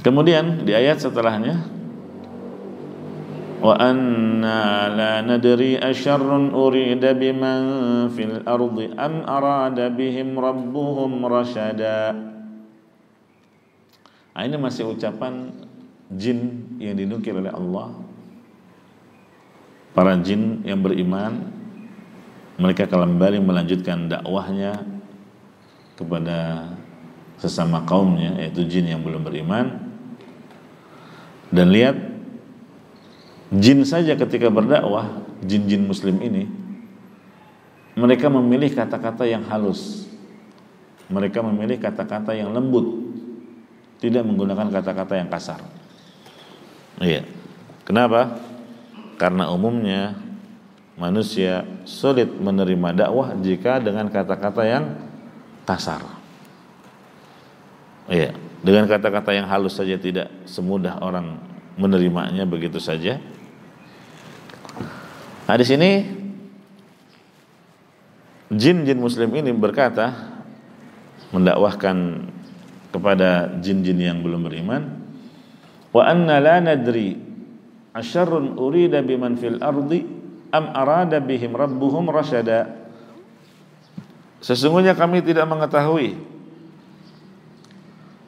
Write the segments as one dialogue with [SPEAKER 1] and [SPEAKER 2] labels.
[SPEAKER 1] Kemudian di ayat setelahnya wa anna la nadri asyarrun urida biman fil ardi am arada bihim rasyada. Nah, ini masih ucapan jin yang dinukil oleh Allah. Para jin yang beriman mereka kembali melanjutkan dakwahnya kepada sesama kaumnya yaitu jin yang belum beriman dan lihat jin saja ketika berdakwah, jin-jin muslim ini mereka memilih kata-kata yang halus. Mereka memilih kata-kata yang lembut. Tidak menggunakan kata-kata yang kasar. Iya. Kenapa? Karena umumnya manusia sulit menerima dakwah jika dengan kata-kata yang kasar. Dengan kata-kata yang halus saja tidak semudah orang menerimanya begitu saja. Nah di sini jin-jin muslim ini berkata mendakwahkan kepada jin-jin yang belum beriman wa anna la nadri asyarrun urida biman fil ardi am arada bihim rabbuhum rasyada Sesungguhnya kami tidak mengetahui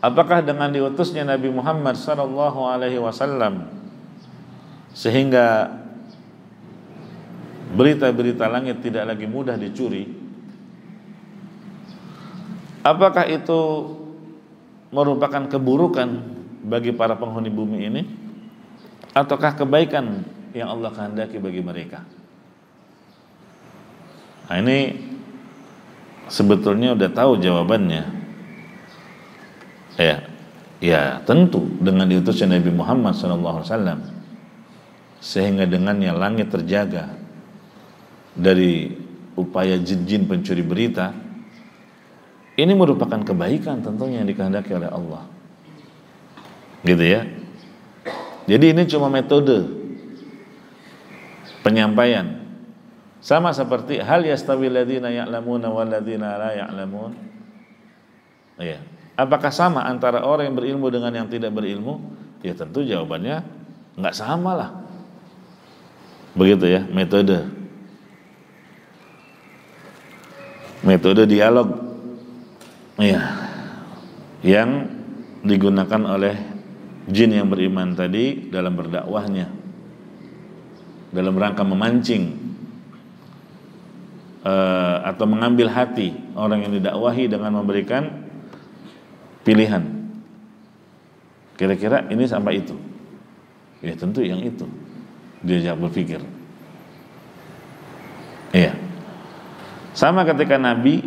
[SPEAKER 1] Apakah dengan diutusnya Nabi Muhammad sallallahu alaihi wasallam sehingga berita-berita langit tidak lagi mudah dicuri? Apakah itu merupakan keburukan bagi para penghuni bumi ini ataukah kebaikan yang Allah kehendaki bagi mereka? Nah, ini sebetulnya udah tahu jawabannya Ya, ya tentu dengan diutusnya Nabi Muhammad SAW sehingga dengannya langit terjaga dari upaya jin-jin pencuri berita ini merupakan kebaikan tentunya yang dikehendaki oleh Allah. Gitu ya. Jadi ini cuma metode penyampaian. Sama seperti hal yastawi ladina ya'lamuna wal ladina la ya'lamun. Ya Apakah sama antara orang yang berilmu dengan yang tidak berilmu? Ya tentu jawabannya nggak sama lah. Begitu ya metode. Metode dialog. Ya. Yang digunakan oleh jin yang beriman tadi dalam berdakwahnya. Dalam rangka memancing uh, atau mengambil hati orang yang didakwahi dengan memberikan pilihan. Kira-kira ini sampai itu. Ya tentu yang itu. Dia jawab berpikir. Iya. Sama ketika Nabi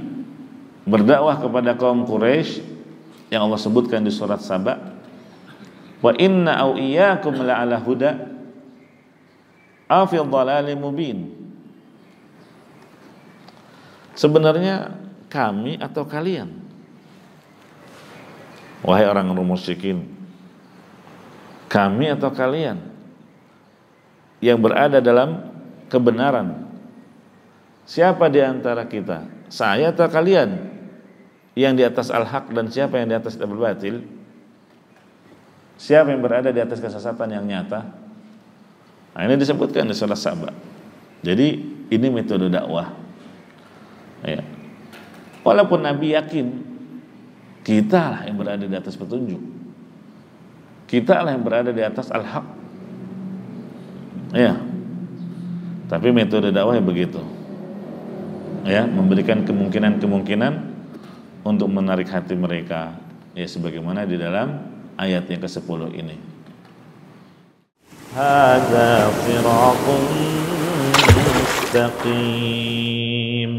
[SPEAKER 1] berdakwah kepada kaum Quraisy yang Allah sebutkan di surat Saba, wa inna au iyyakum la'ala huda aw fi mubin. Sebenarnya kami atau kalian Wahai orang musyrikin Kami atau kalian Yang berada dalam kebenaran Siapa di antara kita Saya atau kalian Yang di atas al-haq dan siapa yang di atas al-batil? Siapa yang berada di atas kesesatan yang nyata? Nah ini disebutkan di surah Sabah Jadi ini metode dakwah. Ya. Walaupun Nabi yakin kita lah yang berada di atas petunjuk. Kita lah yang berada di atas al-haq. Ya. Tapi metode dakwah begitu. Ya, memberikan kemungkinan-kemungkinan untuk menarik hati mereka. Ya sebagaimana di dalam ayat yang ke-10 ini. Hadza mustaqim.